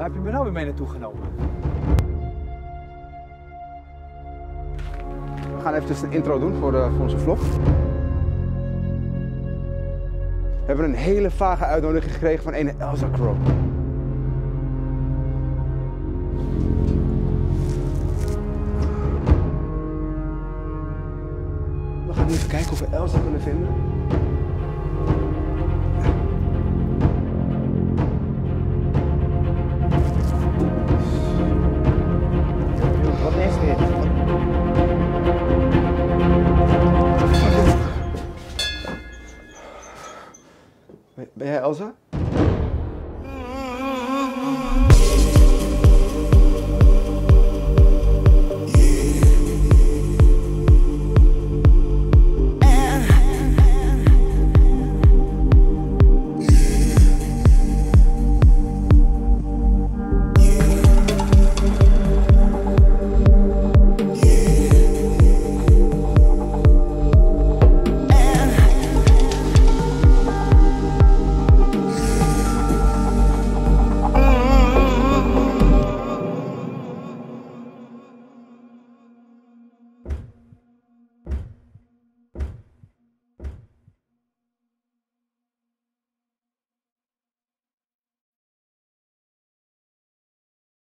Waar heb je me nou weer mee naartoe genomen? We gaan even een intro doen voor, de, voor onze vlog. We hebben een hele vage uitnodiging gekregen van een Elsa Crow. We gaan nu even kijken of we Elsa kunnen vinden. Ben- jij Elsa?